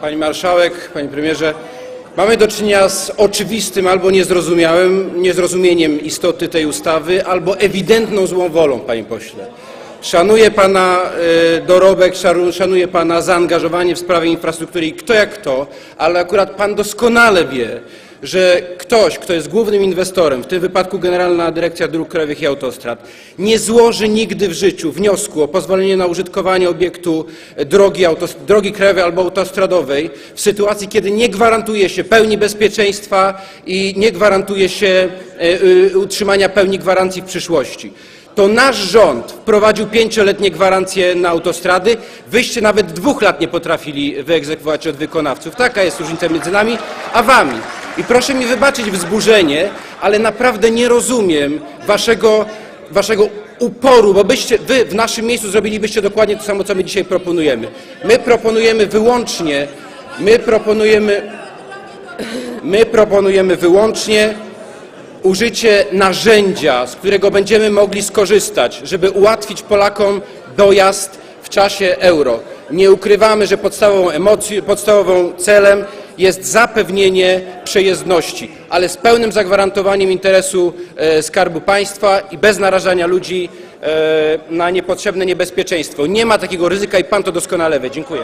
Pani marszałek, panie premierze, mamy do czynienia z oczywistym albo niezrozumiałym niezrozumieniem istoty tej ustawy, albo ewidentną złą wolą, panie pośle. Szanuję pana e, dorobek, szanuję pana zaangażowanie w sprawy infrastruktury i kto jak kto, ale akurat pan doskonale wie, że ktoś, kto jest głównym inwestorem, w tym wypadku Generalna Dyrekcja Dróg Krajowych i Autostrad, nie złoży nigdy w życiu wniosku o pozwolenie na użytkowanie obiektu e, drogi, drogi krajowej albo autostradowej w sytuacji, kiedy nie gwarantuje się pełni bezpieczeństwa i nie gwarantuje się e, y, utrzymania pełni gwarancji w przyszłości. To nasz rząd wprowadził pięcioletnie gwarancje na autostrady. Wyście nawet dwóch lat nie potrafili wyegzekwować od wykonawców. Taka jest różnica między nami a wami. I proszę mi wybaczyć wzburzenie, ale naprawdę nie rozumiem waszego, waszego uporu, bo byście, wy w naszym miejscu zrobilibyście dokładnie to samo, co my dzisiaj proponujemy. My proponujemy wyłącznie, my proponujemy, my proponujemy wyłącznie użycie narzędzia, z którego będziemy mogli skorzystać, żeby ułatwić Polakom dojazd w czasie euro. Nie ukrywamy, że podstawową podstawową celem jest zapewnienie przejezdności, ale z pełnym zagwarantowaniem interesu e, Skarbu Państwa i bez narażania ludzi e, na niepotrzebne niebezpieczeństwo. Nie ma takiego ryzyka i pan to doskonale wie. Dziękuję.